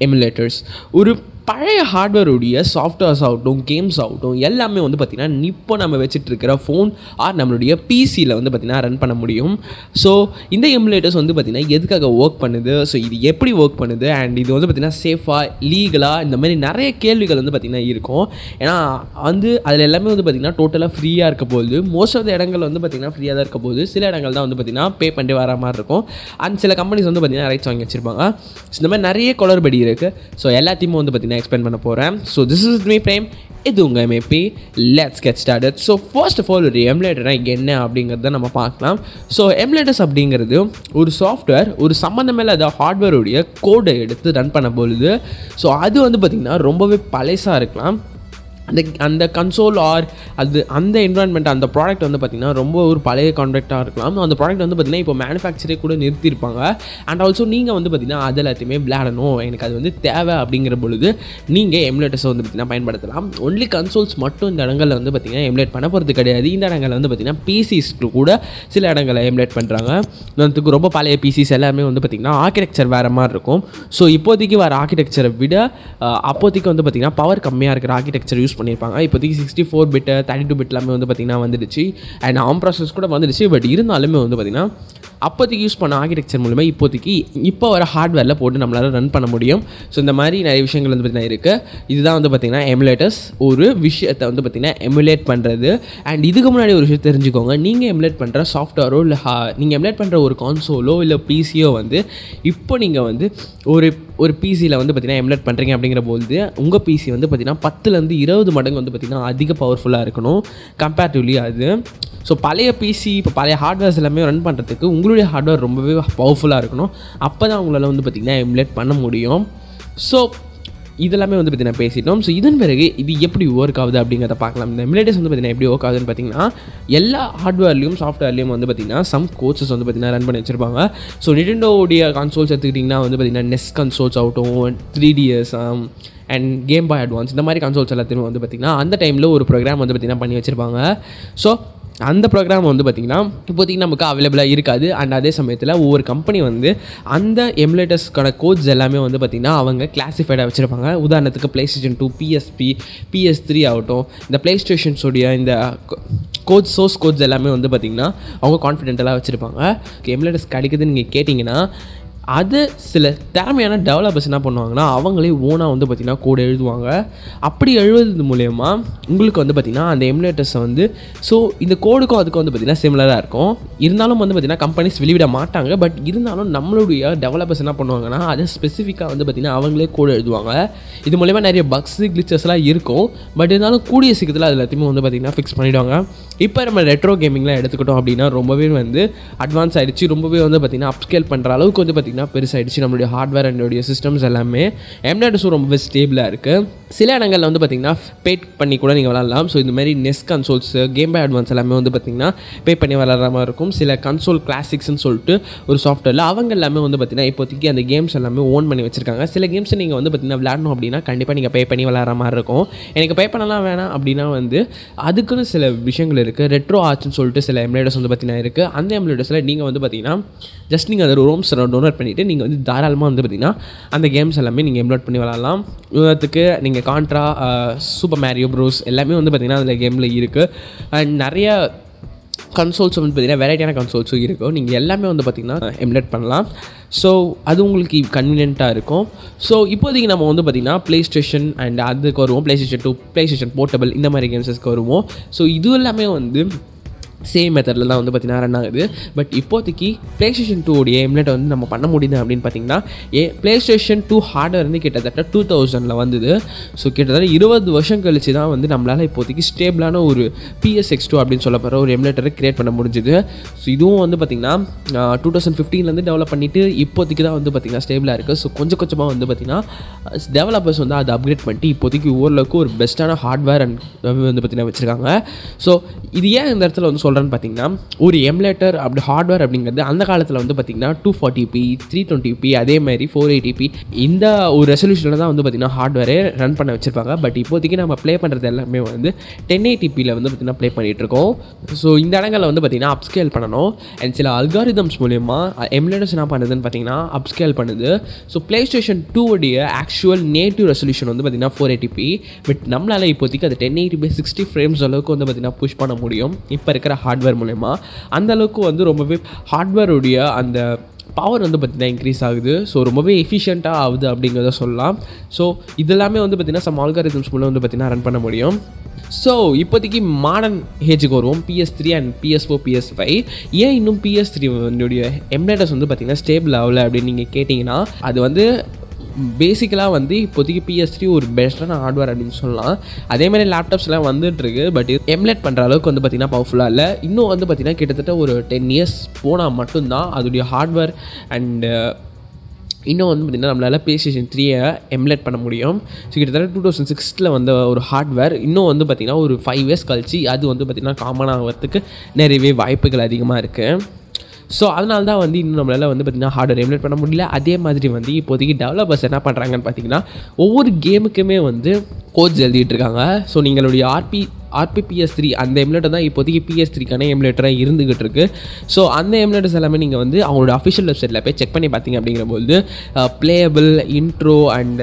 Emulators ஒரு பழைய ஹார்ட்வேருடைய softwares ஆகட்டும் கேம்ஸ் ஆகட்டும் எல்லாமே வந்து பார்த்திங்கன்னா இப்போ நம்ம வச்சுட்டு இருக்கிற ஃபோன் ஆர் நம்மளுடைய பிசியில் வந்து பார்த்திங்கன்னா ரன் பண்ண முடியும். ஸோ இந்த எமுலேட்டர்ஸ் வந்து பார்த்திங்கன்னா எதுக்காக ஒர்க் பண்ணுது? ஸோ இது எப்படி ஒர்க் பண்ணுது? அண்ட் இது வந்து பார்த்திங்கன்னா சேஃபாக லீகலாக இந்த மாதிரி நிறைய கேள்விகள் வந்து பார்த்திங்கன்னா இருக்கும். ஏன்னா வந்து அதில் எல்லாமே வந்து பார்த்திங்கன்னா டோட்டலாக ஃப்ரீயாக இருக்க போகுது. மோஸ்ட் ஆஃப் த இடங்கள் வந்து பார்த்திங்கன்னா ஃப்ரீயாக தான் இருக்க போகுது. சில இடங்கள் தான் வந்து பார்த்திங்கன்னா பே பண்ணிட்டு வர மாதிரி இருக்கும். அண்ட் சில கம்பெனிஸ் வந்து பார்த்திங்கன்னா ரைட்ஸ் வாங்கி வச்சுருப்பாங்க. இந்த மாதிரி நிறைய குளறுபடி இருக்குது ஸோ எல்லாத்தையுமே வந்து பார்த்திங்கன்னா எக்ஸ்பிளைன் பண்ண போகிறேன் so this is me Prem இது உங்கள் MAP let's get started so first of all ஒரு எம்லேட்டர்னா என்ன அப்படிங்கிறத நம்ம பார்க்கலாம். ஸோ எம்லேட்டர்ஸ் அப்படிங்கிறது ஒரு சாஃப்ட்வேர் ஒரு சம்மந்தமே இல்லாத ஹார்ட்வேருடைய கோடை எடுத்து ரன் பண்ண பொழுது ஸோ அது வந்து பார்த்திங்கன்னா ரொம்பவே பழசாக இருக்கலாம். அந்த அந்த கன்சோல் ஆர் அது அந்த என்வரான்மெண்ட் அந்த ப்ராடக்ட் வந்து பார்த்திங்கன்னா ரொம்ப ஒரு பழைய கான்ட்ராக்டாக இருக்கலாம். அந்த ப்ராடக்ட் வந்து பார்த்திங்கன்னா இப்போ மேனுஃபேக்சரே கூட நிறுத்தியிருப்பாங்க அண்ட் ஆல்சோ நீங்கள் வந்து பார்த்திங்கன்னா அது எல்லாத்தையுமே விளையாடணும். எனக்கு அது வந்து தேவை அப்படிங்கிற பொழுது நீங்கள் எம்லேட்டர்ஸை வந்து பார்த்திங்கன்னா பயன்படுத்தலாம். ஒன்லி கன்சோல்ஸ் மட்டும் இந்த இடங்களில் வந்து பார்த்திங்கன்னா எம்லேட் பண்ண போகிறது கிடையாது. இந்த இடங்களில் வந்து பார்த்திங்கன்னா பிசிஸ் கூட சில இடங்களை எம்லேட் பண்ணுறாங்க உதாரணத்துக்கு ரொம்ப பழைய பிசிஸ் எல்லாமே வந்து பார்த்திங்கன்னா ஆர்கிடெக்சர் வேறு மாதிரி இருக்கும். ஸோ இப்போதைக்கு வர ஆர்கிடெக்சரை விட அப்போதைக்கு வந்து பார்த்திங்கன்னா பவர் கம்மியாக இருக்கிற ஆர்கிடெக்சர் யூஸ் பண்ணியிருப்பாங்க. இப்போதைக்கு sixty four bit thirty two bit எல்லாமே வந்து பார்த்திங்கன்னா வந்துடுச்சு. அண்ட் ஆம் ப்ராசஸ் கூட வந்துடுச்சு. பட் இருந்தாலுமே வந்து பார்த்திங்கன்னா அப்போதைக்கு யூஸ் பண்ண ஆர்கிடெக்சர் மூலமா இப்போதைக்கு இப்போ வர ஹார்ட்வேரில் போட்டு நம்மளால் ரன் பண்ண முடியும். ஸோ இந்த மாதிரி நிறைய விஷயங்கள் வந்து பார்த்திங்கன்னா இருக்குது இதுதான் வந்து பார்த்திங்கன்னா எமுலேட்டர்ஸ் ஒரு விஷயத்தை வந்து பார்த்திங்கன்னா எமுலேட் பண்ணுறது அண்ட் இதுக்கு முன்னாடி ஒரு விஷயம் தெரிஞ்சுக்கோங்க. நீங்கள் எமுலேட் பண்ணுற சாஃப்ட்வேரோ இல்லை ஹா நீங்கள் எமுலேட் பண்ணுற ஒரு கான்சோலோ இல்லை பிசியோ வந்து இப்போ நீங்கள் வந்து ஒரு ஒரு பிசியில் வந்து பார்த்திங்கன்னா எமுலேட் பண்ணுறீங்க அப்படிங்கிற போது உங்கள் பிசி வந்து பார்த்திங்கன்னா பத்துலேருந்து இருபது மடங்கு வந்து பார்த்திங்கன்னா அதிக பவர்ஃபுல்லாக இருக்கணும். கம்பேரிட்டிவ்லி அது. ஸோ பழைய பிசி இப்போ பழைய ஹார்ட்வேர்ஸ் எல்லாமே ரன் பண்ணுறதுக்கு உங்களுடைய ஹார்ட்வேர் ரொம்பவே பவர்ஃபுல்லாக இருக்கணும். அப்போ தான் உங்களால் வந்து பார்த்திங்கன்னா எமுலேட் பண்ண முடியும். ஸோ இதெல்லாமே வந்து பார்த்தீங்கன்னா பேசிட்டோம். ஸோ இதன் பிறகு இது எப்படி ஒர்க் ஆகுது அப்படிங்கிறத பார்க்கலாம். இந்த எமுலேட்டர்ஸ் வந்து பார்த்தீங்கன்னா எப்படி ஒர்க் ஆகுதுன்னு பார்த்திங்கன்னா எல்லா ஹார்ட்வேர்லையும் சாஃப்ட்வேர்லையும் வந்து பார்த்திங்கன்னா சம் கோச்சஸ் வந்து பார்த்தீங்கன்னா ரன் பண்ணி வச்சிருப்பாங்க. ஸோ நிடெண்டோடைய கன்சோல்ஸ் எடுத்துக்கிட்டிங்கன்னா வந்து பார்த்திங்கன்னா நெஸ் கன்சோல்ஸ் ஆகட்டும் three DS and game boy advance இந்த மாதிரி கன்சோல்ஸ் எல்லாத்தையுமே வந்து பார்த்திங்கன்னா அந்த டைமில் ஒரு ப்ரோக்ராம் வந்து பார்த்திங்கன்னா பண்ணி வச்சுருப்பாங்க. ஸோ அந்த ப்ரோக்ராம் வந்து பார்த்திங்கன்னா இப்போதைக்கு நமக்கு அவைலபிளாக இருக்காது. அண்ட் அதே சமயத்தில் ஒவ்வொரு கம்பெனி வந்து அந்த எமுலேட்டர்ஸ்க்கான கோட்ஸ் எல்லாமே வந்து பார்த்திங்கன்னா அவங்க கிளாஸிஃபைடாக வச்சுருப்பாங்க. உதாரணத்துக்கு PlayStation two PSP PS three ஆகட்டும் இந்த ப்ளே ஸ்டேஷன்ஸுடைய இந்த கோச் சோர்ஸ் கோட்ஸ் எல்லாமே வந்து பார்த்திங்கன்னா அவங்க கான்ஃபிடென்டலாக வச்சுருப்பாங்க. எமுலேட்டர்ஸ் கிடைக்குதுன்னு நீங்கள் கேட்டிங்கன்னா அது சில திறமையான டெவலப்பர்ஸ் என்ன பண்ணுவாங்கன்னா அவங்களே ஓனாக வந்து பார்த்திங்கன்னா கோடு எழுதுவாங்க. அப்படி எழுதுறது மூலயமா உங்களுக்கு வந்து பார்த்திங்கன்னா அந்த எமுலேட்டர்ஸை வந்து ஸோ இந்த கோடுக்கும் அதுக்கும் வந்து பார்த்திங்கன்னா சிமிலராக இருக்கும். இருந்தாலும் வந்து பார்த்திங்கன்னா கம்பெனிஸ் வெளியிட மாட்டாங்க. பட் இருந்தாலும் நம்மளுடைய டெவலப்பர்ஸ் என்ன பண்ணுவாங்கன்னா அதை ஸ்பெசிஃபிக்காக வந்து பார்த்திங்கன்னா அவங்களே கோடு எழுதுவாங்க. இது மூலயமா நிறைய பக்ஸ் கிளிச்சஸ்லாம் இருக்கும். பட் இருந்தாலும் கூடிய சீக்கிரத்தில் அது எல்லாத்தையுமே வந்து பார்த்திங்கன்னா ஃபிக்ஸ் பண்ணிவிடுவாங்க இப்போ நம்ம ரெட்ரோ கேமிங்லாம் எடுத்துக்கிட்டோம் அப்படின்னா ரொம்பவே வந்து அட்வான்ஸ் ஆகிடுச்சு ரொம்பவே வந்து பார்த்திங்கன்னா அப்ஸ்கேல் பண்ணுற அளவுக்கு வந்து பார்த்திங்கன்னா பெருசாகிடுச்சு நம்மளுடைய ஹார்ட்வேர் அண்டோடைய சிஸ்டம்ஸ் எல்லாமே. எம்டாட்டஸும் ரொம்பவே ஸ்டேபிளாக இருக்குது சில இடங்களில் வந்து பார்த்திங்கன்னா பேட் பண்ணி கூட நீங்கள் விளாட்லாம் ஸோ இந்த மாதிரி NES consoles game by advance எல்லாமே வந்து பார்த்திங்கன்னா பே பண்ணி விளாட்ற மாதிரி இருக்கும். சில கன்சோல் கிளாசிக்ஸ்னு சொல்லிட்டு ஒரு சாஃப்ட்வேரில் அவங்க எல்லாமே வந்து பார்த்திங்கன்னா இப்போதைக்கு அந்த கேம்ஸ் எல்லாமே ஓன் பண்ணி வச்சிருக்காங்க. சில கேம்ஸை நீங்கள் வந்து பார்த்திங்கன்னா விளாடணும் அப்படின்னா கண்டிப்பாக நீங்கள் பே பண்ணி விளாட்ற மாதிரி இருக்கும். எனக்கு பே பண்ணலாம் வேணாம் அப்படின்னா வந்து அதுக்குன்னு சில விஷயங்கள் இருக்குது ரெட்ரோ ஆர்ட்ஸ்னு சொல்லிட்டு சில எம்ப்ளாய்டர்ஸ் வந்து பார்த்திங்கன்னா இருக்குது அந்த எம்ப்ளாய்டர்ஸில் நீங்கள் வந்து பார்த்திங்கன்னா ஜஸ்ட் நீங்கள் அந்த ரோம்ஸ் பண்ணி பண்ணிவிட்டு நீங்கள் வந்து தாராளமாக வந்து பார்த்திங்கன்னா அந்த கேம்ஸ் எல்லாமே நீங்கள் எம்லோட் பண்ணி விளாட்லாம் உதாரணத்துக்கு நீங்கள் கான்ட்ரா சூப்பர் மேரியோ ப்ரோஸ் எல்லாமே வந்து பார்த்திங்கன்னா அதில் கேமில் இருக்குது அண்ட் நிறைய கன்சோல்ஸ் வந்து பார்த்திங்கன்னா வெரைட்டியான கன்சோல்ஸும் இருக்கும் நீங்கள் எல்லாமே வந்து பார்த்திங்கன்னா எம்லெட் பண்ணலாம். ஸோ அது உங்களுக்கு கன்வீனியண்ட்டாக இருக்கும். ஸோ இப்போதைக்கு நம்ம வந்து பார்த்திங்கன்னா ப்ளே ஸ்டேஷன் அண்ட் அதுக்கு வருவோம். PlayStation two PlayStation portable இந்த மாதிரி கேம்ஸஸ்க்கு வருவோம். ஸோ இது எல்லாமே வந்து சேம் மெத்தடில் தான் வந்து பார்த்திங்கன்னா ரன் ஆகுது. பட் இப்போதைக்கு ப்ளே ஸ்டேஷன் டூடைய எம்லெட் வந்து நம்ம பண்ண முடியுது அப்படின்னு பார்த்தீங்கன்னா a PlayStation two hardware வந்து கிட்டத்தட்ட டூ தௌசண்டில் வந்தது. ஸோ கிட்டத்தட்ட இருபது வருஷம் கழிச்சு தான் வந்து நம்மளால் இப்போதைக்கு ஸ்டேபிளான ஒரு பிஎஸ்எக்ஸ் டூ அப்படின்னு சொல்ல போகிற ஒரு எம்லெட்டரை க்ரியேட் பண்ண முடிஞ்சுது. ஸோ இதுவும் வந்து பார்த்திங்கன்னா டூ தௌசண்ட் ஃபிஃப்டீன்லேருந்து டெவலப் பண்ணிவிட்டு இப்போதைக்கு தான் வந்து பார்த்திங்கன்னா ஸ்டேபிளாக இருக்குது ஸோ கொஞ்சம் கொஞ்சமாக வந்து பார்த்திங்கன்னா டெவலப்பர்ஸ் வந்து அதை அப்கிரேட் பண்ணிட்டு இப்போதைக்கு ஓரளவுக்கு ஒரு பெஸ்ட்டான ஹார்ட்வேர் அண்ட் வந்து பார்த்திங்கன்னா வச்சுருக்காங்க. ஸோ இது ஏன் இந்த இடத்துல வந்து சொல்கிறேன்னு பார்த்தீங்கன்னா ஒரு எம்லேட்டர் அப்படி ஹார்ட்வேர் அப்படிங்கிறது அந்த காலத்தில் வந்து பார்த்திங்கன்னா two forty P three twenty P அதே மாதிரி ஃபோர் எயிட்டி பி இந்த ஒரு ரெசல்யூஷனில் தான் வந்து பார்த்திங்கன்னா ஹார்ட்வேரே ரன் பண்ண வச்சுருப்பாங்க. பட் இப்போதைக்கு நம்ம ப்ளே பண்ணுறது எல்லாமே வந்து டென் எயிட்டிபியில் வந்து பார்த்திங்கன்னா ப்ளே பண்ணிகிட்ருக்கோம் ஸோ இந்த இடங்களில் வந்து பார்த்திங்கன்னா அப்ஸ்கேல் பண்ணணும். அண்ட் சில அல்காரிதம்ஸ் மூலயமா எம்லேட்டர்ஸ் என்ன பண்ணுதுன்னு பார்த்தீங்கன்னா அப்ஸ்கேல் பண்ணுது. ஸோ ப்ளே ஸ்டேஷன் டூவுடைய ஆக்சுவல் நேட்டிவ் ரெசல்யூஷன் வந்து பார்த்திங்கன்னா ஃபோர் எயிட்டிபி பட் நம்மளால் இப்போதைக்கு அது ten eighty P sixty frames அளவுக்கு வந்து பார்த்திங்கன்னா புஷ் பண்ண முடியும். இப்போ இருக்கிற ஹார்ட்வேர் மூலயமா. அந்தளவுக்கு வந்து ரொம்பவே ஹார்ட்வேருடைய அந்த பவர் வந்து பார்த்திங்கன்னா இன்க்ரீஸ் ஆகுது. ஸோ ரொம்பவே எஃபிஷியண்ட்டாக ஆகுது அப்படிங்கிறத சொல்லலாம். ஸோ இதெல்லாமே வந்து பார்த்திங்கன்னா சம் ஆல்காரிதம்ஸ் மூலம் வந்து பார்த்திங்கன்னா ரன் பண்ண முடியும். ஸோ இப்போதைக்கு மாடர்ன் ஏஜுக்கு வருவோம். PS three and PS four PS five ஏன் இன்னும் பிஎஸ் த்ரீ எம்லேட்டர்ஸ் வந்து பார்த்திங்கன்னா ஸ்டேபிள் ஆகலை அப்படின்னு நீங்கள் கேட்டிங்கன்னா அது வந்து பேசிக்கலாக வந்து இப்போதைக்கு பிஎஸ் த்ரீ ஒரு பெஸ்ட்டான ஹார்ட்வேர் அப்படின்னு சொல்லலாம். அதே மாதிரி லேப்டாப்ஸ்லாம் வந்துட்டுருக்கு பட் எம்லேட் பண்ணுற அளவுக்கு வந்து பார்த்திங்கன்னா பவர்ஃபுல்லாக இல்லை. இன்னும் வந்து பார்த்திங்கன்னா கிட்டத்தட்ட ஒரு டென் இயர்ஸ் போனால் மட்டும்தான் அதோடைய ஹார்ட்வேர் அண்டு இன்னும் வந்து பார்த்திங்கன்னா நம்மளால் ப்ளே ஸ்டேஷன் த்ரீயை எம்லேட் பண்ண முடியும். ஸோ கிட்டத்தட்ட டூ தௌசண்ட் சிக்ஸ்த்தில் வந்த ஒரு ஹார்ட்வேர் இன்னும் வந்து பார்த்திங்கன்னா ஒரு ஃபைவ் இயர்ஸ் கழிச்சு அது வந்து பார்த்திங்கன்னா காமன் ஆகிறதுக்கு நிறையவே வாய்ப்புகள் அதிகமாக இருக்குது ஸோ அதனால தான் வந்து இன்னும் நம்மளால் வந்து பார்த்திங்கன்னா ஹார்ட்வேர் எமுலேட் பண்ண முடியல. அதே மாதிரி வந்து இப்போதைக்கு டெவலப்பர்ஸ் என்ன பண்ணுறாங்கன்னு பார்த்தீங்கன்னா ஒவ்வொரு கேமுக்குமே வந்து கோட்ஸ் எழுதிட்டு இருக்காங்க. ஸோ நீங்களுடைய ஆர்பி ஆர்பிபிஎஸ் த்ரீ அந்த எம்லேட்டர் தான் இப்போதைக்கு பிஎஸ் த்ரீக்கான எமுலேட்டராக இருந்துகிட்டு இருக்கு. ஸோ அந்த எம்லேட்டர்ஸ் எல்லாமே நீங்கள் வந்து அவங்களோட அஃபிஷியல் வெப்சைட்டில் போய் செக் பண்ணி பார்த்தீங்க அப்படிங்கிறபோது playable intro and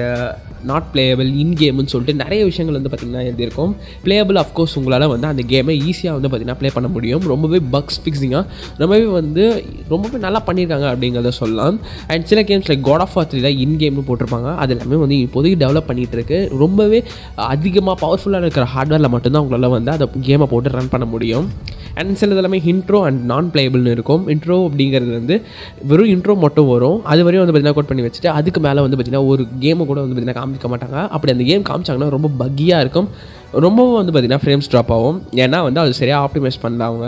not playable in கேம்னு சொல்லிட்டு நிறைய விஷயங்கள் வந்து பார்த்திங்கன்னா எழுதியிருக்கும். பிளேயபிள் அஃப்கோர்ஸ் உங்களால் வந்து அந்த கேமை ஈஸியாக வந்து பார்த்திங்கன்னா ப்ளே பண்ண முடியும். ரொம்பவே பக்ஸ் ஃபிக்ஸிங்காக ரொம்பவே வந்து ரொம்பவே நல்லா பண்ணியிருக்காங்க அப்படிங்கிறத சொல்லலாம். அண்ட் சில கேம்ஸ் லைக் காட் ஆஃப் ஆத்ரியில் இன் கேம்னு போட்டிருப்பாங்க. அது எல்லாமே வந்து இப்போதைக்கு டெவலப் பண்ணிகிட்டு இருக்கு ரொம்பவே அதிகமாக பவர்ஃபுல்லாக இருக்கிற ஹார்ட்வேரில் மட்டும்தான் உங்களால் வந்து அதை கேமை போட்டு ரன் பண்ண முடியும். அண்ட் சில எல்லாமே இன்ட்ரோ அண்ட் நான் பிளேபிள்னு இருக்கும். இன்ட்ரோ அப்படிங்கிறது வந்து வெறும் இன்ட்ரோ மட்டும் வரும். அது வரையும் வந்து பார்த்திங்கன்னா கோட் பண்ணி வச்சுட்டு அதுக்கு மேலே வந்து பார்த்திங்கன்னா ஒரு கேமை கூட வந்து பார்த்திங்கன்னா காமிக்க மாட்டாங்க. அப்படி அந்த கேம் காமிச்சாங்கன்னா ரொம்ப பக்கியாக இருக்கும். ரொம்பவும் வந்து பார்த்திங்கன்னா ஃப்ரேம்ஸ் ட்ராப் ஆகும். ஏன்னா வந்து அது சரியாக ஆப்டிமைஸ் பண்ணல அவங்க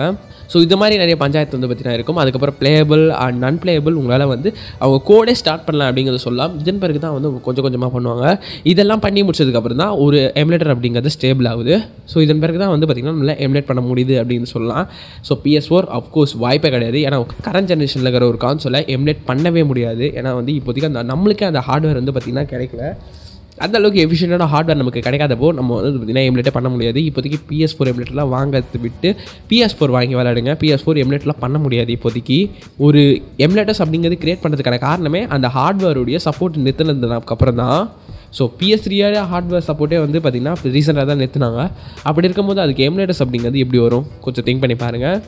ஸோ இது மாதிரி நிறைய பஞ்சாயத்து வந்து பார்த்திங்கன்னா இருக்கும். அதுக்கப்புறம் பிளேயபிள் அண்ட் நன் பிளேயபிள் உங்களால் வந்து அவங்க கோடே ஸ்டார்ட் பண்ணலாம் அப்படிங்கிறத சொல்லலாம். இதன் பிறகு தான் வந்து கொஞ்சம் கொஞ்சமாக பண்ணுவாங்க. இதெல்லாம் பண்ணி முடிச்சதுக்கப்புறம் தான் ஒரு எமுலேட்டர் அப்படிங்கிறது ஸ்டேபிள் ஆகுது. ஸோ இதன் பிறகு தான் வந்து பார்த்திங்கன்னா நல்லா எமுலேட் பண்ண முடியுது அப்படின்னு சொல்லலாம். ஸோ பிஎஸ் ஃபோர் அஃப்கோர்ஸ் வாய்ப்பே கிடையாது. ஏன்னா கரண்ட் ஜென்ரேஷனில் இருக்கிற ஒரு கான்சோலை எமுலேட் பண்ணவே முடியாது. ஏன்னா வந்து இப்போதைக்கு அந்த நம்மளுக்கே அந்த ஹார்ட்வேர் வந்து பார்த்திங்கன்னா கிடைக்கல. அந்த அளவுக்கு எஃபிஷியண்டான ஹார்ட்வேர் நமக்கு கிடைக்காதப்போ நம்ம வந்து பார்த்திங்கன்னா எம்லெட்டே பண்ண முடியாது. இப்போதைக்கு பிஎஸ் ஃபோர் எம்லெட்லாம் வாங்கிறது விட்டு பிஎஸ் ஃபோர் வாங்கி விளையாடுங்க. பிஎஸ் ஃபோர் எம்லெட்லாம் பண்ண முடியாது இப்போதைக்கு. ஒரு எம்லெட்டஸ் அப்படிங்கிறது கிரியேட் பண்ணுறதுக்கான காரணமே அந்த ஹார்ட்வேருடைய சப்போர்ட் நிறுத்தினதுக்கு அப்புறம் தான். ஸோ பிஎஸ் த்ரீயோட ஹார்ட்வேர் சப்போர்ட்டே வந்து பார்த்திங்கன்னா ரீசெண்டாக தான் நிறுத்தினாங்க. அப்படி இருக்கும்போது அதுக்கு எம்லேட்டர்ஸ் அப்படிங்கிறது எப்படி வரும்? கொஞ்சம் திங்க் பண்ணி பாருங்கள்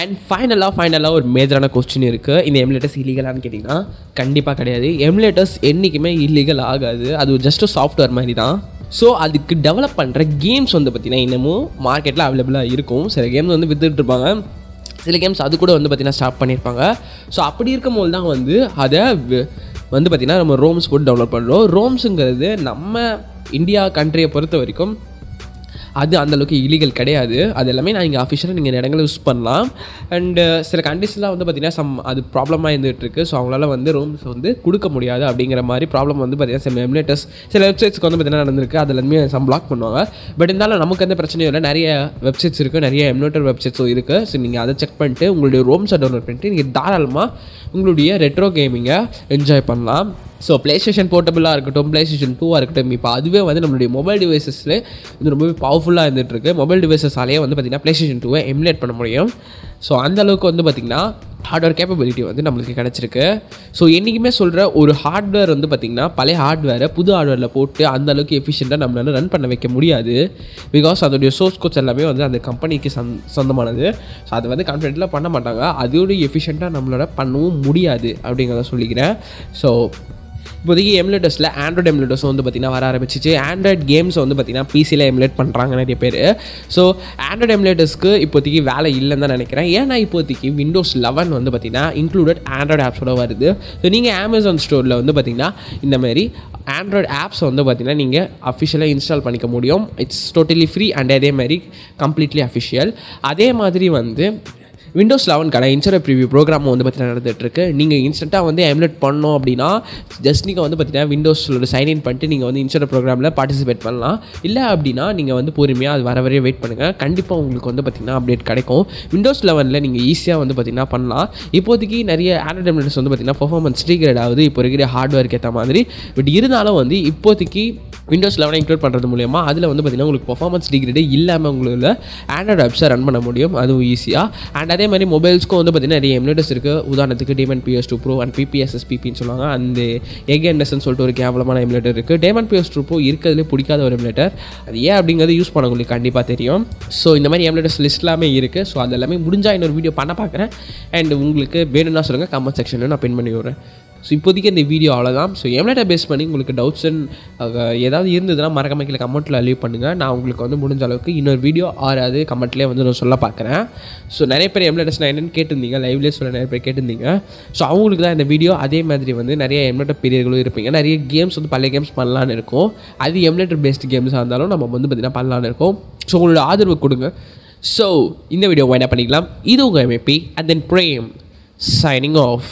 அண்ட் ஃபைனலாக ஃபைனலாக ஒரு மேஜரான கொஸ்டின் இருக்குது இந்த எம்லேட்டர்ஸ் இல்லீகலான்னு கேட்டிங்கன்னா கண்டிப்பாக கிடையாது. எம்லேட்டர்ஸ் என்றைக்குமே இல்லீகல் ஆகாது. அது ஜஸ்ட் சாஃப்ட்வேர் மாதிரி தான் ஸோ அதுக்கு டெவலப் பண்ணுற கேம்ஸ் வந்து பார்த்திங்கன்னா இன்னமும் மார்க்கெட்டில் அவைலபிளாக இருக்கும். சில கேம்ஸ் வந்து விற்றுட்ருப்பாங்க சில கேம்ஸ் அது கூட வந்து பார்த்திங்கன்னா ஸ்டாப் பண்ணியிருப்பாங்க ஸோ அப்படி இருக்கும்போது தான் வந்து அதை வந்து பார்த்திங்கன்னா நம்ம ரோம்ஸ் போட்டு டவுன்லோட் பண்ணுறோம் ரோம்ஸுங்கிறது நம்ம இந்தியா கண்ட்ரியை பொறுத்த வரைக்கும் அது அந்தளவுக்கு இலீகல் கிடையாது. அது எல்லாமே நான் இங்கே அஃபிஷியலாக நீங்கள் இடங்களில் யூஸ் பண்ணலாம். அண்டு uh, சில கண்ட்ரிஸ்லாம் வந்து பார்த்திங்கன்னா சம் அது ப்ராப்ளமாக இருந்துகிட்டு இருக்குது ஸோ அவங்களால வந்து ரூம்ஸ் வந்து கொடுக்க முடியாது அப்படிங்கிற மாதிரி ப்ராப்ளம் வந்து பார்த்திங்கன்னா சில எமுலேட்டர்ஸ் சில வெப்சைட்ஸ்க்கு வந்து பார்த்திங்கன்னா நடந்திருக்கு. அது எல்லாமே சம் பிளாக் பண்ணுவாங்க. பட் இருந்தாலும் நமக்கு எந்த பிரச்சனையும் இல்லை. நிறைய வெப்சைட்ஸ் இருக்குது நிறைய எமுலேட்டர் வெப்சைட்ஸும் இருக்குது ஸோ நீங்கள் அதை செக் பண்ணிட்டு உங்களுடைய ரோம்ஸை டவுன்லோட் பண்ணிட்டு நீங்கள் தாராளமாக உங்களுடைய ரெட்ரோ கேமிங்கை என்ஜாய் பண்ணலாம். ஸோ ப்ளே ஸ்டேஷன் போர்ட்டபுளாக இருக்கட்டும் ப்ளே ஸ்டேஷன் டூவாக இருக்கட்டும் இப்போ அதுவே வந்து நம்மளுடைய மொபைல் டிவைசஸில் இது ரொம்பவே பவர்ஃபுல்லாக இருந்துகிட்ருக்கு மொபைல் டிவைசஸாலேயே வந்து பார்த்திங்கன்னா ப்ளே ஸ்டேஷன் டூவை எமுலேட் பண்ண முடியும். ஸோ அந்தளவுக்கு வந்து பார்த்திங்கன்னா ஹார்ட்வேர் கேப்பபிலிட்டி வந்து நம்மளுக்கு கிடச்சிருக்கு. ஸோ என்றைக்குமே சொல்கிற ஒரு ஹார்ட்வேர் வந்து பார்த்திங்கன்னா பழைய ஹார்ட்வேரை புது ஹார்ட்வேரில் போட்டு அந்த அளவுக்கு எஃபிஷியண்ட்டாக நம்மளால் ரன் பண்ண வைக்க முடியாது. பிகாஸ் அதோடைய சோர்ஸ் கோட்ஸ் எல்லாமே வந்து அந்த கம்பெனிக்கு சந் சொந்தமானது. ஸோ அதை வந்து கான்ஃபிடென்ட்லாம் பண்ண மாட்டாங்க. அதோடய எஃபிஷியண்ட்டாக நம்மளால பண்ணவும் முடியாது அப்படிங்கிறத சொல்லிக்கிறேன். ஸோ இப்போதைக்கு எமுலேட்டர்ஸில் ஆண்ட்ராய்டு எமுலேட்டர்ஸும் வந்து பார்த்திங்கன்னா வர ஆரம்பிச்சிச்சு. ஆண்ட்ராய்டு கேம்ஸ் வந்து பார்த்திங்கன்னா பிசியில் எம்லேட் பண்ணுறாங்க நிறைய பேர். ஸோ ஆண்ட்ராய்டு எம்லேட்டர்ஸ்க்கு இப்போதைக்கு வேலை இல்லைன்னு தான் நினைக்கிறேன். ஏன்னா இப்போதைக்கு விண்டோஸ் லெவன் வந்து பார்த்திங்கன்னா இன்க்ளூடட் ஆண்ட்ராய்டு ஆப்ஸோட வருது. ஸோ நீங்கள் அமேசான் ஸ்டோரில் வந்து பார்த்திங்கன்னா இந்த மாதிரி ஆண்ட்ராய்டு ஆப்ஸ் வந்து பார்த்திங்கன்னா நீங்கள் அஃபிஷியலாக இன்ஸ்டால் பண்ணிக்க முடியும். இட்ஸ் டோட்டலி ஃப்ரீ அண்ட் அதே மாதிரி கம்ப்ளீட்லி அஃபிஷியல் அதே மாதிரி வந்து விண்டோஸ் லெவன்க்கான இன்சர ப்ரிவியூ ப்ரோக்ராம் வந்து பார்த்தீங்கன்னா நடந்துகிட்ருக்கு நீங்கள் இன்ஸ்டண்ட்டாக வந்து எம்லெட் பண்ணோம் அப்படின்னா ஜஸ்ட் நீங்கள் வந்து பார்த்தீங்கன்னா விண்டோஸில் சைன்இன் பண்ணிட்டு நீங்கள் வந்து இன்சர ப்ரோக்ராமில் பார்ட்டிசிபேட் பண்ணலாம். இல்லை அப்படின்னா நீங்கள் வந்து பொறுமையாக அது வர வரையே வெயிட் பண்ணுங்கள் கண்டிப்பாக உங்களுக்கு வந்து பார்த்திங்கன்னா அப்டேட் கிடைக்கும். விண்டோஸ் லெவனில் நீங்கள் ஈஸியாக வந்து பார்த்திங்கன்னா பண்ணலாம். இப்போதைக்கு நிறைய ஆண்ட்ராய்ட் எம்லெட்ஸ் வந்து பார்த்தீங்கன்னா பர்ஃபார்மன்ஸ் டீக்ரேட் ஆகுது. இப்போ இருக்கிற ஹார்ட்வேருக்கு ஏற்ற மாதிரி. பட் இருந்தாலும் வந்து இப்போதைக்கு விண்டோஸ் லெவனை இன்க்ளூட் பண்ணுறது மூலியமா அதில் வந்து பார்த்தீங்கன்னா உங்களுக்கு பர்ஃபார்மன்ஸ் டிகிரேடே இல்லாமல் உங்களில் ஆண்ட்ராய்டு ஆப்ஸை ரன் பண்ண முடியும். அதுவும் ஈஸியாக அண்ட் அதே அதே மாதிரி மொபைல்ஸ்க்கும் வந்து பார்த்தீங்கன்னா நிறைய எம்லேட்டர்ஸ் இருக்குது உதாரணத்துக்கு diamond PS two pro and PPSS பிபின்னு சொல்லுவாங்க. அந்த எகேஎன்எஸ்ன்னு சொல்லிட்டு ஒரு கேவலமான எம்லேட்டர் இருக்குது டேமன் பிஎஸ் டூ ப்ரோ இருக்கிறதுலே பிடிக்காத ஒரு எம்லேட்டர் அது ஏன் அப்படிங்கிறது யூஸ் பண்ண உங்களுக்கு கண்டிப்பாக தெரியும். ஸோ இந்த மாதிரி எம்லேட்டர்ஸ் லிஸ்ட் எல்லாமே இருக்குது ஸோ அது எல்லாமே முடிஞ்சால் இன்னொரு வீடியோ பண்ண பார்க்குறேன் அண்ட் உங்களுக்கு வேணும்னா சொல்லுங்கள் கமெண்ட் செக்ஷனில் நான் பின் பண்ணி விட்றேன். ஸோ இப்போதைக்கு இந்த வீடியோ அவ்வளோதான் ஸோ எம்லேட்டை பேஸ் பண்ணி உங்களுக்கு டவுட்ஸ் அண்ட் ஏதாவது இருந்ததுன்னா மறக்காம கீழே கமெண்ட்டில் லீவ் பண்ணுங்கள் நான் உங்களுக்கு வந்து முடிஞ்ச அளவுக்கு இன்னொரு வீடியோ ஆறாது கமெண்ட்லேயே வந்து நான் சொல்ல பார்க்குறேன். ஸோ நிறைய பேர் எம்லேட்டர்ஸ் நான் என்னென்னு கேட்டிருந்தீங்க? லைவ்லேயே சொல்ல நிறைய பேர் கேட்டிருந்தீங்க. ஸோ அவங்களுக்கு தான் இந்த வீடியோ அதே மாதிரி வந்து நிறைய எம்லேட்டர் பீரியர்களும் இருப்பீங்க. நிறைய கேம்ஸ் வந்து பழைய கேம்ஸ் பண்ணலான்னு இருக்கும். அது எம்லேட்டர் பேஸ்டு கேம்ஸாக இருந்தாலும் நம்ம வந்து பார்த்திங்கன்னா பண்ணலான்னு இருக்கும். ஸோ உங்களோட ஆதரவு கொடுங்க. ஸோ இந்த வீடியோ என்ன பண்ணிக்கலாம். இது உங்கள் MAP and then frame signing off